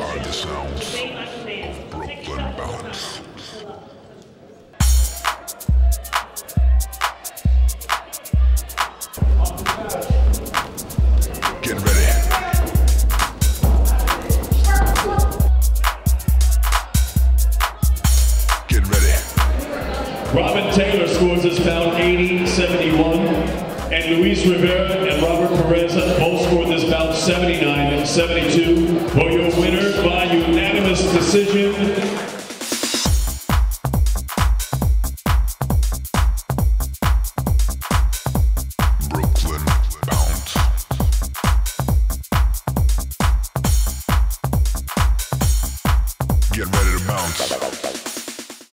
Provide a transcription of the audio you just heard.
are the sounds of Brooklyn bounce. Robin Taylor scores his foul 80-71, and Luis Rivera and Robert Perez both scored this bout 79-72 for your winner decision. Get ready to bounce.